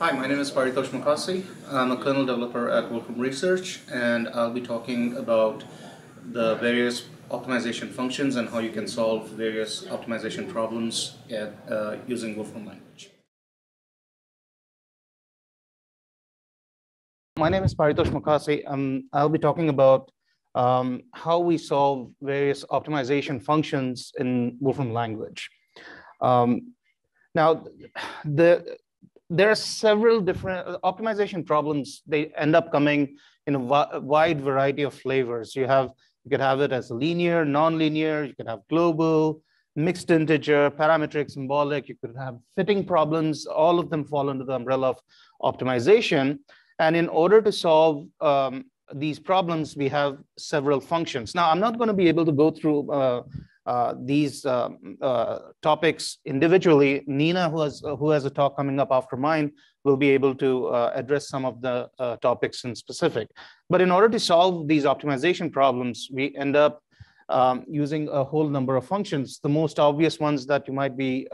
Hi, my name is Paritosh Mukasi. I'm a kernel developer at Wolfram Research, and I'll be talking about the various optimization functions and how you can solve various optimization problems at, uh, using Wolfram language. My name is Paritosh Mukasi. Um, I'll be talking about um, how we solve various optimization functions in Wolfram language. Um, now, the there are several different uh, optimization problems. They end up coming in a wide variety of flavors. You have you could have it as linear, non-linear. You could have global, mixed integer, parametric, symbolic. You could have fitting problems. All of them fall under the umbrella of optimization. And in order to solve um, these problems, we have several functions. Now, I'm not going to be able to go through uh, uh, these uh, uh, topics individually. Nina, who has, who has a talk coming up after mine, will be able to uh, address some of the uh, topics in specific. But in order to solve these optimization problems, we end up um, using a whole number of functions. The most obvious ones that you might be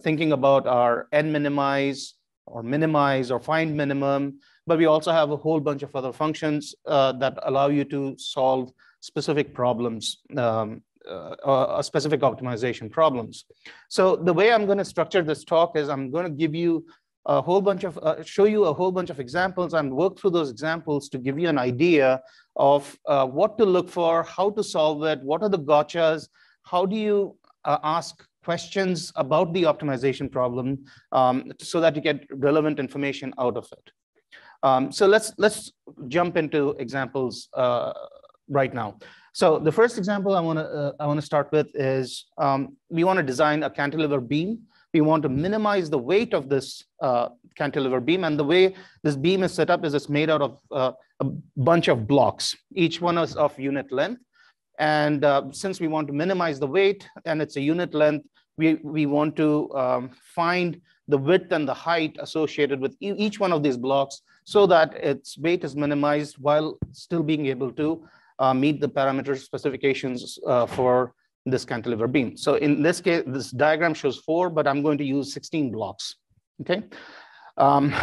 thinking about are n minimize or minimize or find minimum, but we also have a whole bunch of other functions that allow you to solve specific problems um, uh, specific optimization problems. So the way I'm going to structure this talk is I'm going to give you a whole bunch of, uh, show you a whole bunch of examples and work through those examples to give you an idea of uh, what to look for, how to solve it, what are the gotchas, how do you uh, ask questions about the optimization problem um, so that you get relevant information out of it. Um, so let's, let's jump into examples uh, right now. So the first example I want to uh, I want to start with is um, we want to design a cantilever beam. We want to minimize the weight of this uh, cantilever beam, and the way this beam is set up is it's made out of uh, a bunch of blocks. Each one is of unit length, and uh, since we want to minimize the weight and it's a unit length, we we want to um, find the width and the height associated with each one of these blocks so that its weight is minimized while still being able to uh, meet the parameter specifications uh, for this cantilever beam. So in this case, this diagram shows four, but I'm going to use 16 blocks, okay? Um,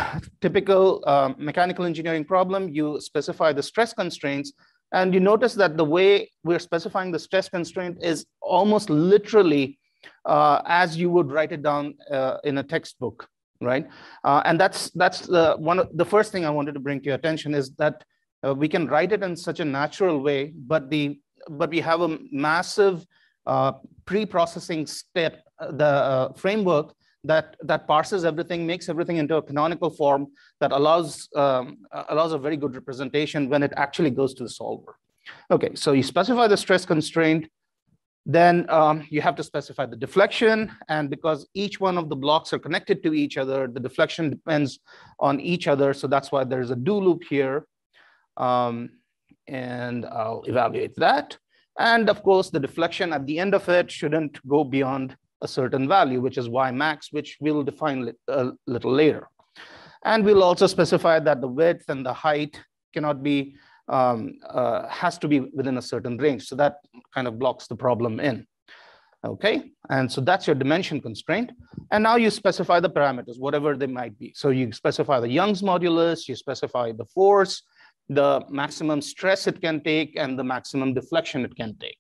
typical uh, mechanical engineering problem, you specify the stress constraints, and you notice that the way we're specifying the stress constraint is almost literally uh, as you would write it down uh, in a textbook, right? Uh, and that's that's the one. The first thing I wanted to bring to your attention is that uh, we can write it in such a natural way, but the but we have a massive uh, pre-processing step, uh, the uh, framework that that parses everything, makes everything into a canonical form that allows um, allows a very good representation when it actually goes to the solver. Okay, so you specify the stress constraint, then um, you have to specify the deflection, and because each one of the blocks are connected to each other, the deflection depends on each other. So that's why there's a do loop here. Um, and I'll evaluate that. And of course, the deflection at the end of it shouldn't go beyond a certain value, which is y max, which we'll define a little later. And we'll also specify that the width and the height cannot be, um, uh, has to be within a certain range. So that kind of blocks the problem in. Okay, and so that's your dimension constraint. And now you specify the parameters, whatever they might be. So you specify the Young's modulus, you specify the force, the maximum stress it can take and the maximum deflection it can take.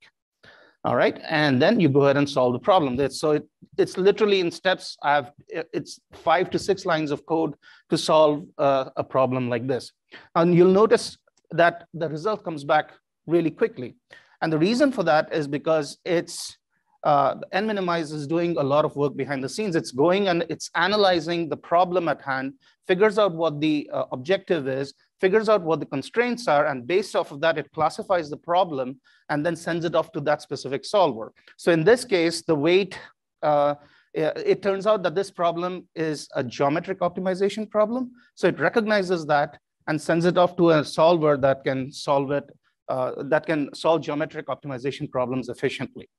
All right, and then you go ahead and solve the problem. So it, it's literally in steps. I have it's five to six lines of code to solve uh, a problem like this. And you'll notice that the result comes back really quickly. And the reason for that is because it's uh, nminimize is doing a lot of work behind the scenes. It's going and it's analyzing the problem at hand, figures out what the uh, objective is, figures out what the constraints are, and based off of that, it classifies the problem and then sends it off to that specific solver. So in this case, the weight, uh, it turns out that this problem is a geometric optimization problem. So it recognizes that and sends it off to a solver that can solve it, uh, that can solve geometric optimization problems efficiently.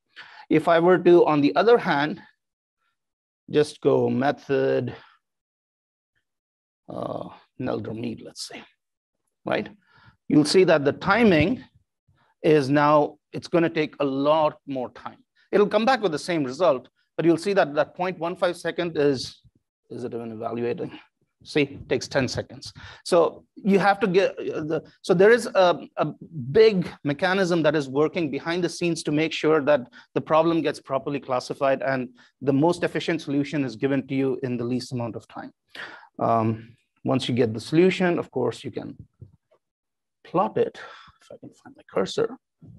If I were to, on the other hand, just go method, uh, Nelder Mead, let's say right? You'll see that the timing is now, it's going to take a lot more time. It'll come back with the same result, but you'll see that that 0.15 second is, is it even evaluating? See, takes 10 seconds. So you have to get the, so there is a, a big mechanism that is working behind the scenes to make sure that the problem gets properly classified and the most efficient solution is given to you in the least amount of time. Um, once you get the solution, of course, you can plot it, if I can find my cursor,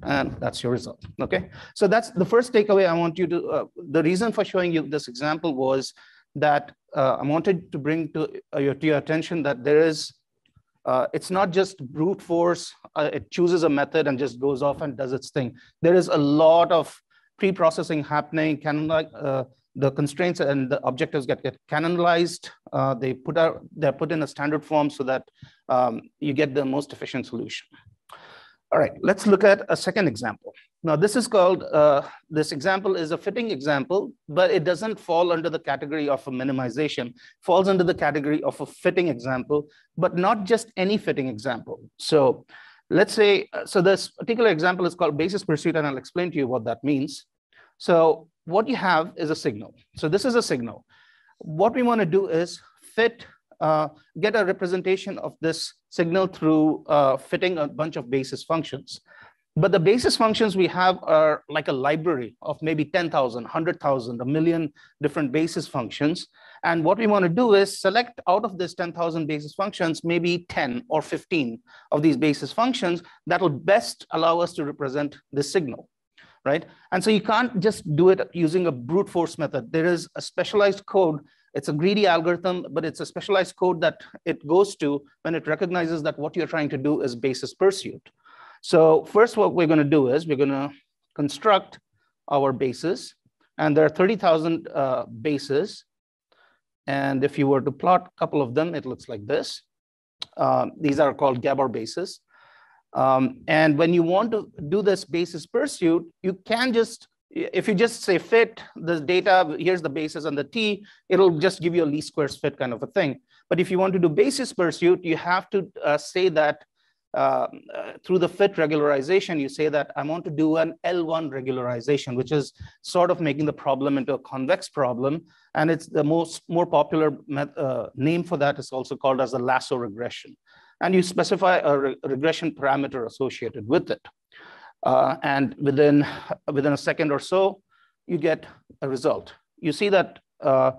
and that's your result, okay? So that's the first takeaway I want you to, uh, the reason for showing you this example was that uh, I wanted to bring to, uh, your, to your attention that there is, uh, it's not just brute force, uh, it chooses a method and just goes off and does its thing. There is a lot of pre-processing happening, can, uh, the constraints and the objectives get, get canonized. Uh, they put out, they're put in a standard form so that um, you get the most efficient solution. All right, let's look at a second example. Now this is called, uh, this example is a fitting example, but it doesn't fall under the category of a minimization, falls under the category of a fitting example, but not just any fitting example. So let's say, uh, so this particular example is called basis pursuit, and I'll explain to you what that means. So what you have is a signal. So this is a signal. What we wanna do is fit, uh, get a representation of this signal through uh, fitting a bunch of basis functions. But the basis functions we have are like a library of maybe 10,000, 100,000, a million different basis functions. And what we want to do is select out of this 10,000 basis functions, maybe 10 or 15 of these basis functions that will best allow us to represent this signal, right? And so you can't just do it using a brute force method. There is a specialized code. It's a greedy algorithm, but it's a specialized code that it goes to when it recognizes that what you're trying to do is basis pursuit. So first what we're gonna do is we're gonna construct our bases and there are 30,000 uh, bases. And if you were to plot a couple of them, it looks like this. Um, these are called Gabor bases. Um, and when you want to do this basis pursuit, you can just, if you just say fit the data, here's the basis and the T, it'll just give you a least squares fit kind of a thing. But if you want to do basis pursuit, you have to uh, say that uh, through the fit regularization, you say that I want to do an L1 regularization, which is sort of making the problem into a convex problem. And it's the most more popular uh, name for that is also called as the lasso regression. And you specify a re regression parameter associated with it. Uh, and within, within a second or so, you get a result. You see that uh,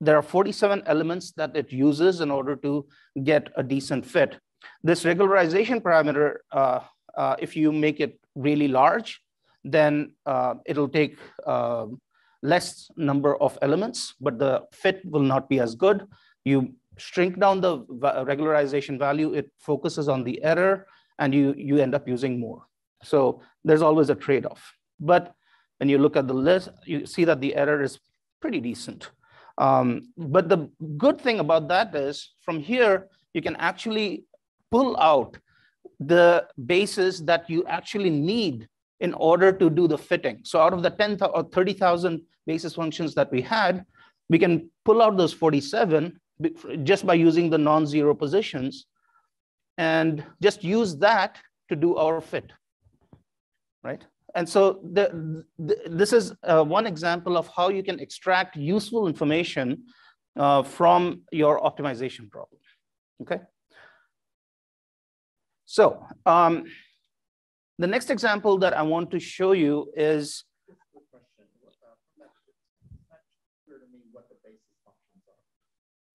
there are 47 elements that it uses in order to get a decent fit. This regularization parameter, uh, uh, if you make it really large, then uh, it'll take uh, less number of elements, but the fit will not be as good. You shrink down the regularization value, it focuses on the error, and you, you end up using more. So there's always a trade-off. But when you look at the list, you see that the error is pretty decent. Um, but the good thing about that is from here, you can actually pull out the bases that you actually need in order to do the fitting. So out of the 10 or 30,000 basis functions that we had, we can pull out those 47 just by using the non-zero positions and just use that to do our fit, right? And so the, the, this is uh, one example of how you can extract useful information uh, from your optimization problem, okay? So um, the next example that I want to show you is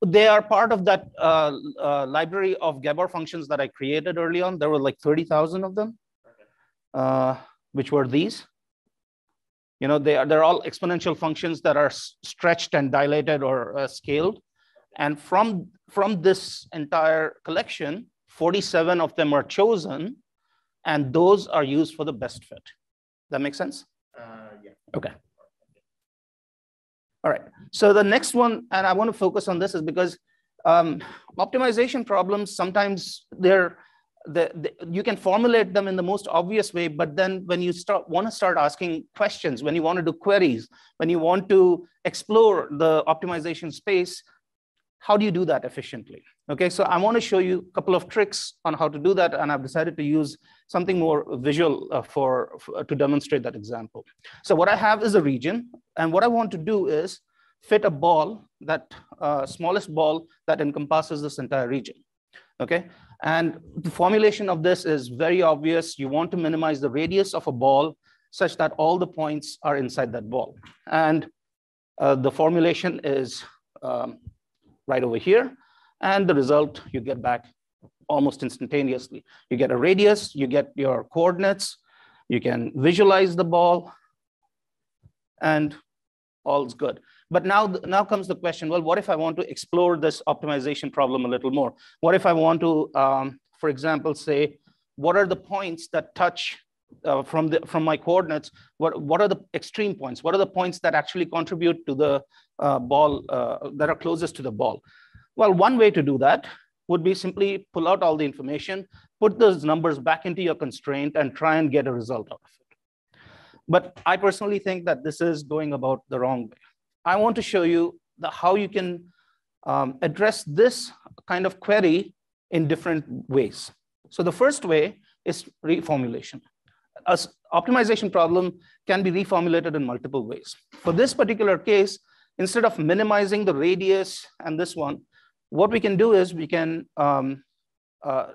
they are part of that uh, uh, library of Gabor functions that I created early on. There were like 30,000 of them, uh, which were these. You know, they are, they're all exponential functions that are stretched and dilated or uh, scaled. And from, from this entire collection, 47 of them are chosen, and those are used for the best fit. That makes sense? Uh, yeah. Okay. All right. So the next one, and I want to focus on this, is because um, optimization problems sometimes they're the, the, you can formulate them in the most obvious way, but then when you start want to start asking questions, when you want to do queries, when you want to explore the optimization space, how do you do that efficiently? Okay, so I want to show you a couple of tricks on how to do that, and I've decided to use something more visual uh, for, for, to demonstrate that example. So what I have is a region, and what I want to do is fit a ball, that uh, smallest ball that encompasses this entire region. Okay, and the formulation of this is very obvious. You want to minimize the radius of a ball such that all the points are inside that ball. And uh, the formulation is um, right over here. And the result you get back almost instantaneously. You get a radius, you get your coordinates, you can visualize the ball, and all's good. But now, now comes the question, well, what if I want to explore this optimization problem a little more? What if I want to, um, for example, say, what are the points that touch uh, from, the, from my coordinates? What, what are the extreme points? What are the points that actually contribute to the uh, ball, uh, that are closest to the ball? Well, one way to do that would be simply pull out all the information, put those numbers back into your constraint and try and get a result out of it. But I personally think that this is going about the wrong way. I want to show you the, how you can um, address this kind of query in different ways. So the first way is reformulation. A optimization problem can be reformulated in multiple ways. For this particular case, instead of minimizing the radius and this one, what we can do is we can um, uh,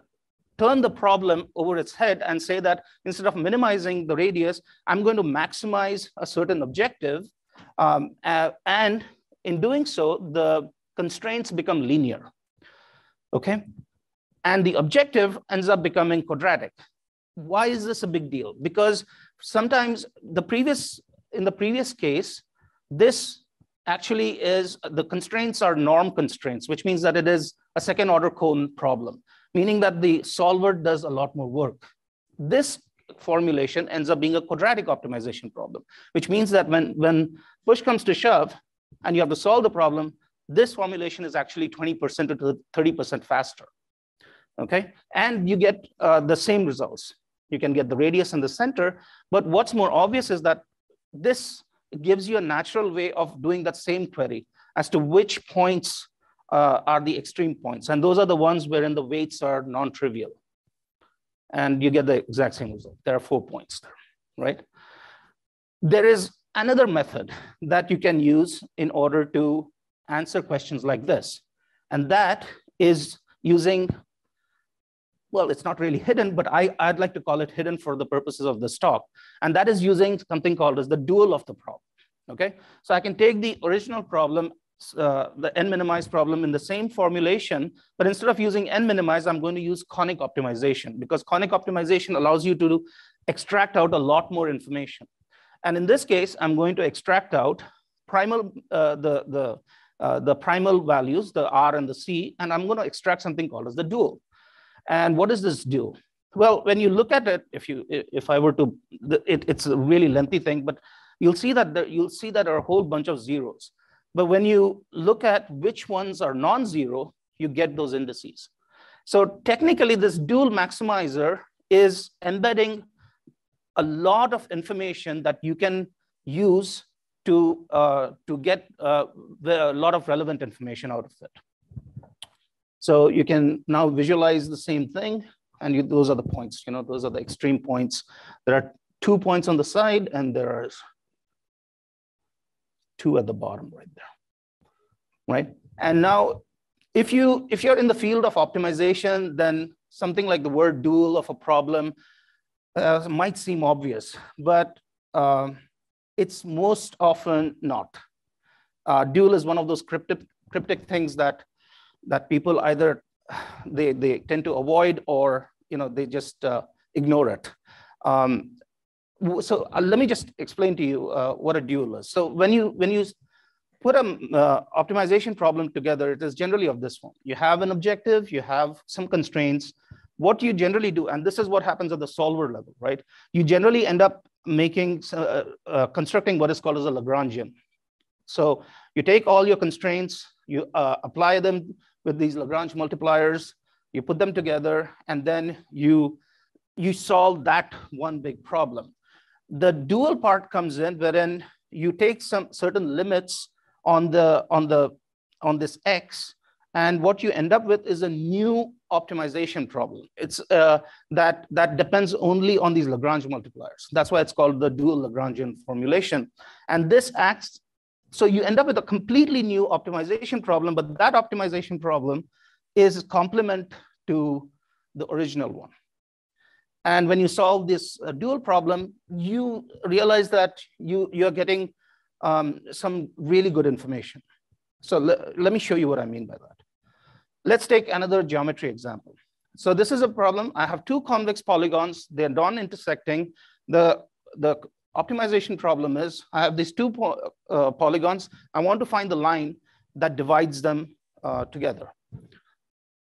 turn the problem over its head and say that instead of minimizing the radius, I'm going to maximize a certain objective um, uh, and in doing so, the constraints become linear, okay? And the objective ends up becoming quadratic. Why is this a big deal? Because sometimes the previous, in the previous case, this actually is, the constraints are norm constraints, which means that it is a second order cone problem, meaning that the solver does a lot more work. This formulation ends up being a quadratic optimization problem, which means that when, when push comes to shove and you have to solve the problem, this formulation is actually 20% to 30% faster. Okay, and you get uh, the same results. You can get the radius in the center, but what's more obvious is that this gives you a natural way of doing that same query as to which points uh, are the extreme points. And those are the ones wherein the weights are non-trivial and you get the exact same result. There are four points there, right? There is another method that you can use in order to answer questions like this. And that is using, well, it's not really hidden, but I, I'd like to call it hidden for the purposes of this talk. And that is using something called as the dual of the problem, okay? So I can take the original problem uh, the n minimized problem in the same formulation, but instead of using n minimized, I'm going to use conic optimization because conic optimization allows you to extract out a lot more information. And in this case, I'm going to extract out primal, uh, the, the, uh, the primal values, the R and the C, and I'm going to extract something called as the dual. And what does this do? Well, when you look at it, if you if I were to, it, it's a really lengthy thing, but you'll see that there, you'll see that there are a whole bunch of zeros. But when you look at which ones are non-zero, you get those indices. So technically this dual maximizer is embedding a lot of information that you can use to, uh, to get uh, a lot of relevant information out of it. So you can now visualize the same thing and you, those are the points, you know, those are the extreme points. There are two points on the side and there are two at the bottom right there, right? And now, if, you, if you're in the field of optimization, then something like the word dual of a problem uh, might seem obvious, but uh, it's most often not. Uh, dual is one of those cryptic, cryptic things that, that people either they, they tend to avoid or you know, they just uh, ignore it. Um, so uh, let me just explain to you uh, what a dual is. So when you when you put an uh, optimization problem together, it is generally of this form. You have an objective, you have some constraints. What you generally do, and this is what happens at the solver level, right? You generally end up making uh, uh, constructing what is called as a Lagrangian. So you take all your constraints, you uh, apply them with these Lagrange multipliers, you put them together, and then you you solve that one big problem. The dual part comes in wherein you take some certain limits on the on the on this x, and what you end up with is a new optimization problem. It's uh, that that depends only on these Lagrange multipliers. That's why it's called the dual Lagrangian formulation, and this acts so you end up with a completely new optimization problem, but that optimization problem is complement to the original one. And when you solve this uh, dual problem, you realize that you, you're getting um, some really good information. So let me show you what I mean by that. Let's take another geometry example. So this is a problem. I have two convex polygons. They're non-intersecting. The, the optimization problem is I have these two po uh, polygons. I want to find the line that divides them uh, together.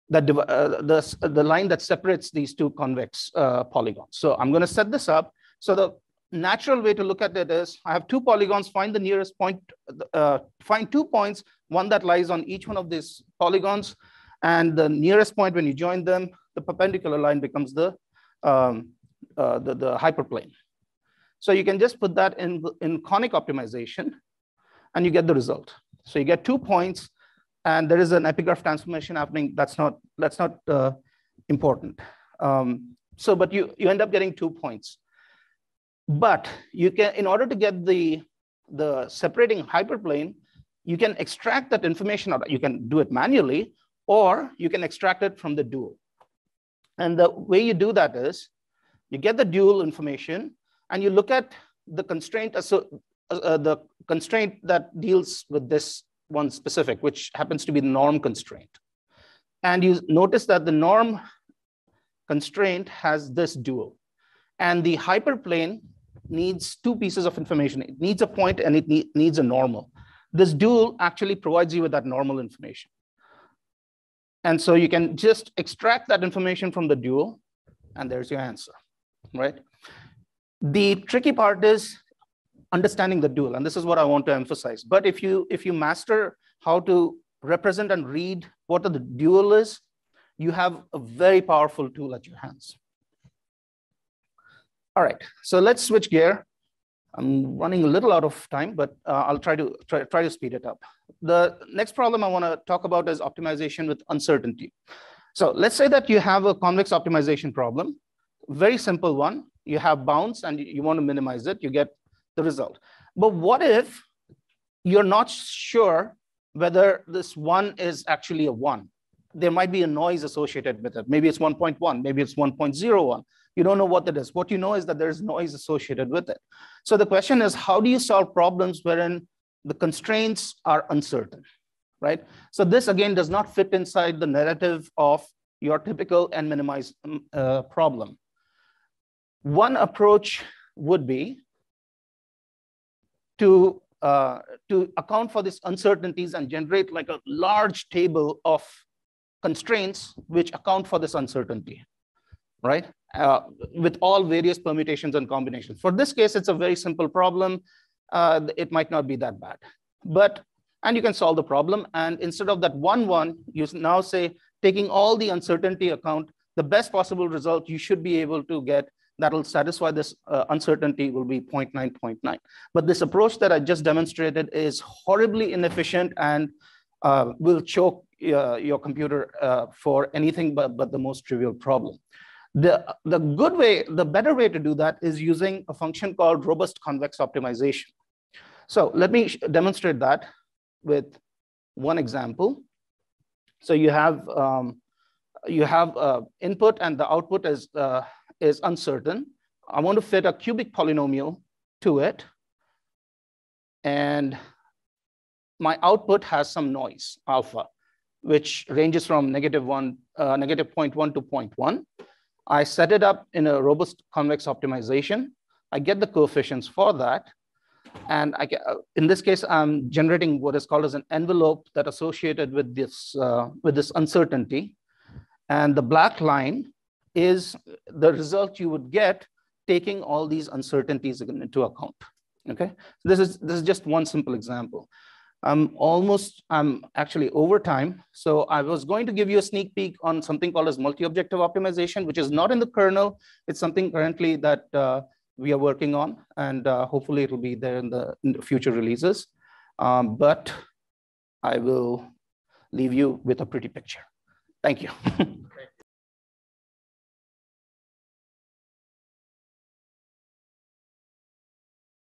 That uh, the, the line that separates these two convex uh, polygons. So I'm going to set this up. So the natural way to look at it is I have two polygons, find the nearest point, uh, find two points, one that lies on each one of these polygons. And the nearest point when you join them, the perpendicular line becomes the, um, uh, the, the hyperplane. So you can just put that in, in conic optimization and you get the result. So you get two points and there is an epigraph transformation happening. That's not, that's not uh, important. Um, so, but you, you end up getting two points. But you can, in order to get the, the separating hyperplane, you can extract that information, out. you can do it manually, or you can extract it from the dual. And the way you do that is you get the dual information and you look at the constraint, so, uh, uh, the constraint that deals with this one specific, which happens to be the norm constraint. And you notice that the norm constraint has this dual. And the hyperplane needs two pieces of information. It needs a point and it need, needs a normal. This dual actually provides you with that normal information. And so you can just extract that information from the dual and there's your answer, right? The tricky part is understanding the dual, and this is what I want to emphasize. But if you, if you master how to represent and read what the dual is, you have a very powerful tool at your hands. All right, so let's switch gear. I'm running a little out of time, but uh, I'll try to try, try to speed it up. The next problem I want to talk about is optimization with uncertainty. So let's say that you have a convex optimization problem, very simple one. You have bounds and you want to minimize it, you get the result. But what if you're not sure whether this one is actually a one? There might be a noise associated with it. Maybe it's 1.1, maybe it's 1.01. You don't know what it is. What you know is that there's noise associated with it. So the question is, how do you solve problems wherein the constraints are uncertain, right? So this again does not fit inside the narrative of your typical and minimize um, uh, problem. One approach would be to, uh, to account for these uncertainties and generate like a large table of constraints which account for this uncertainty right? Uh, with all various permutations and combinations. For this case, it's a very simple problem. Uh, it might not be that bad, but, and you can solve the problem. And instead of that one, one, you now say, taking all the uncertainty account, the best possible result you should be able to get that will satisfy this uh, uncertainty will be 0.9, 0.9. But this approach that I just demonstrated is horribly inefficient and uh, will choke uh, your computer uh, for anything but, but the most trivial problem. The, the good way, the better way to do that is using a function called robust convex optimization. So let me demonstrate that with one example. So you have um, you have uh, input and the output is uh, is uncertain. I want to fit a cubic polynomial to it, and my output has some noise alpha, which ranges from negative one, uh, negative 0.1 to 0.1. I set it up in a robust convex optimization. I get the coefficients for that. And I get, in this case, I'm generating what is called as an envelope that associated with this, uh, with this uncertainty. And the black line is the result you would get taking all these uncertainties into account. Okay, this is, this is just one simple example. I'm almost, I'm actually over time. So I was going to give you a sneak peek on something called as multi-objective optimization, which is not in the kernel. It's something currently that uh, we are working on, and uh, hopefully it'll be there in the, in the future releases. Um, but I will leave you with a pretty picture. Thank you.